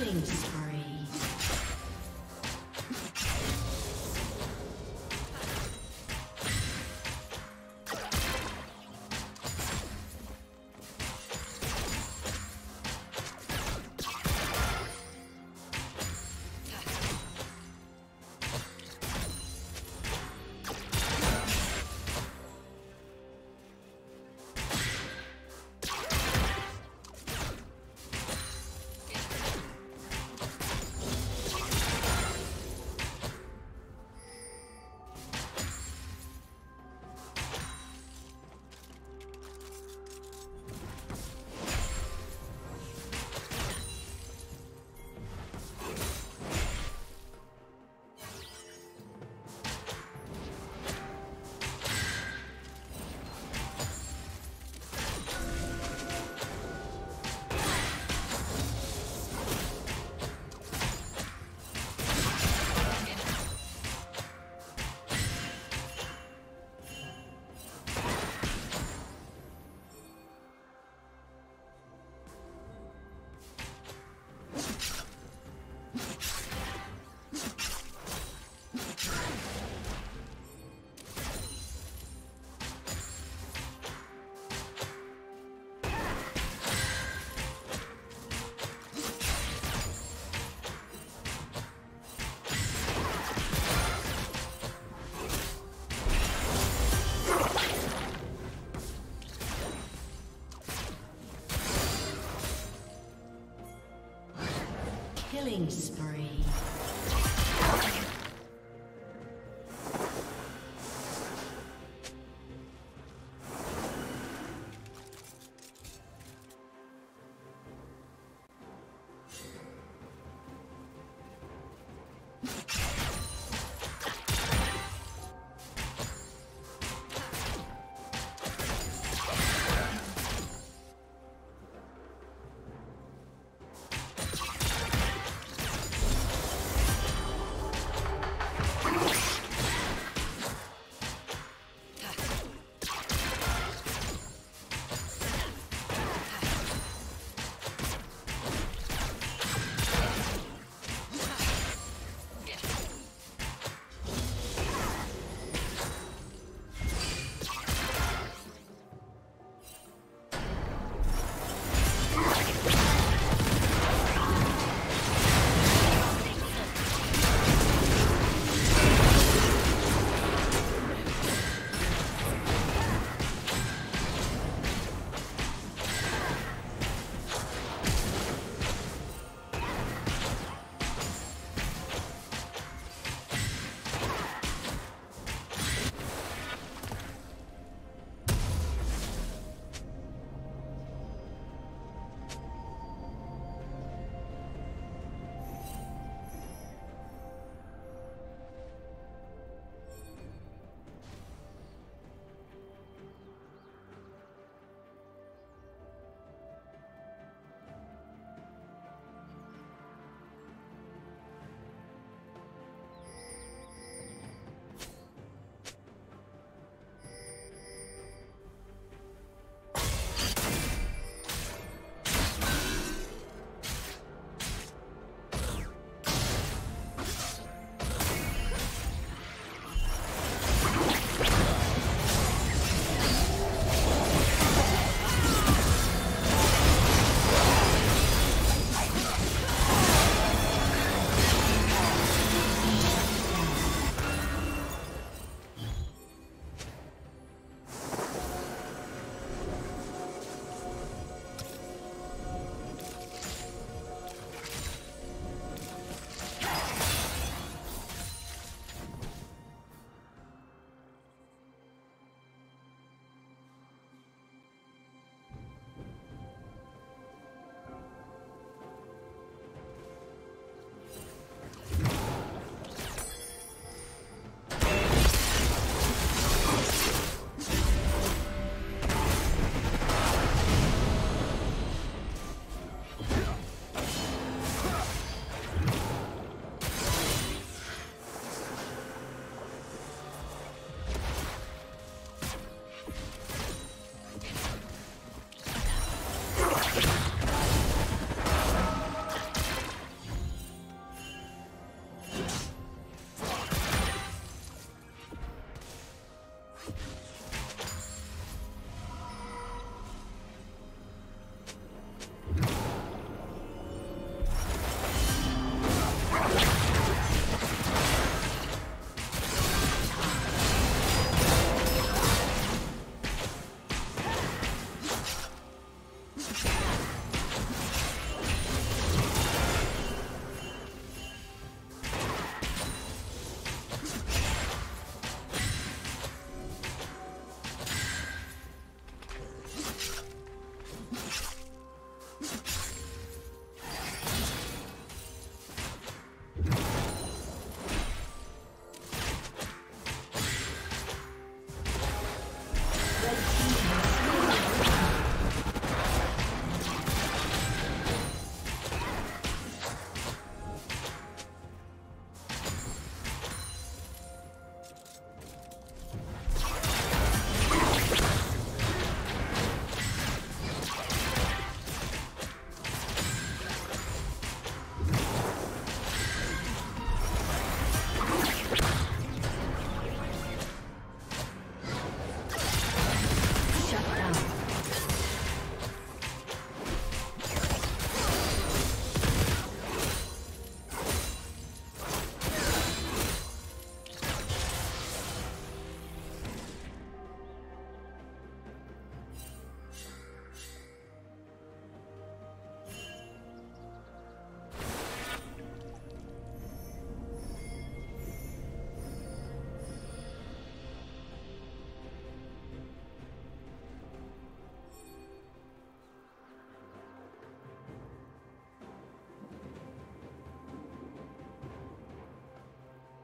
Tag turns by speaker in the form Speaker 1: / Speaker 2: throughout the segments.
Speaker 1: Killing spree.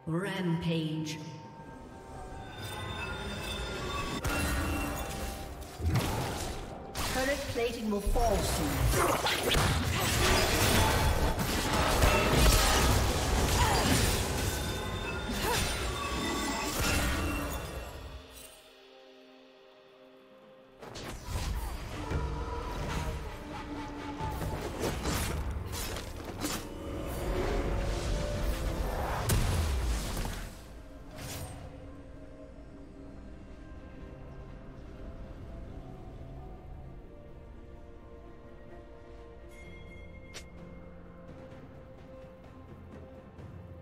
Speaker 1: Rampage. Turret plating will fall soon.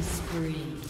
Speaker 1: Killing spree.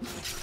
Speaker 1: you